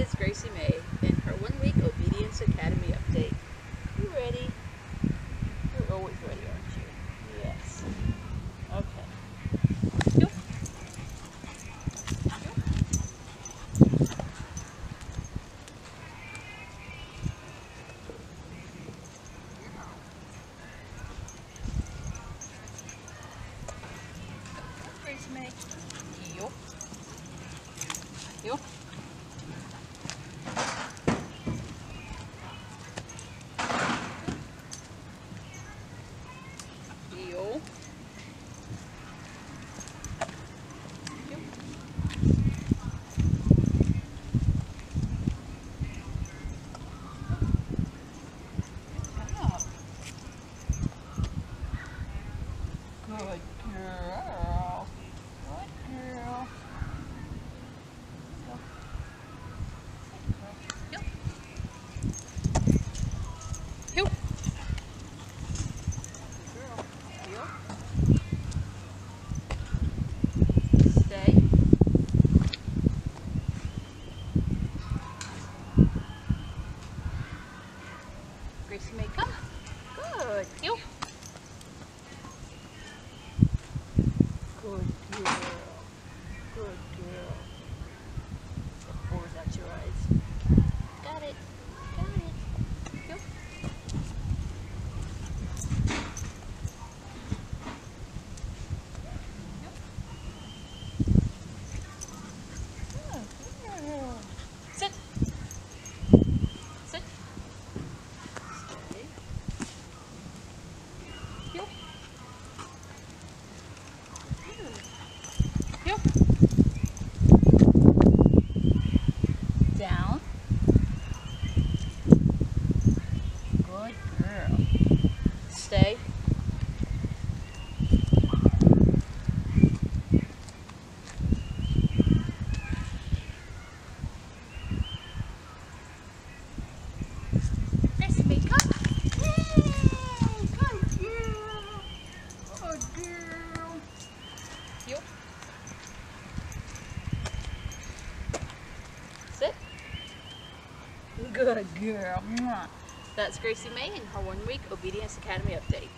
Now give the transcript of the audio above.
is Gracie Mae in her one week Obedience Academy update. You ready? You're always ready, aren't you? Yes. Okay. Yo. Yo. Yo. Up. Good girl. Good girl. Gracie Mae, come. Good. Yo. Good girl. Good girl. Bores out your eyes. Got it. Got it. Yo. Good girl. Sit. Sit. Stay. Yo. Yo. Down. Good girl. Stay. Gracie Mae, come. Yay! Good girl. Good girl. Yo. Sit. Good girl. That's Gracie Mae in her one week Obedience Academy update.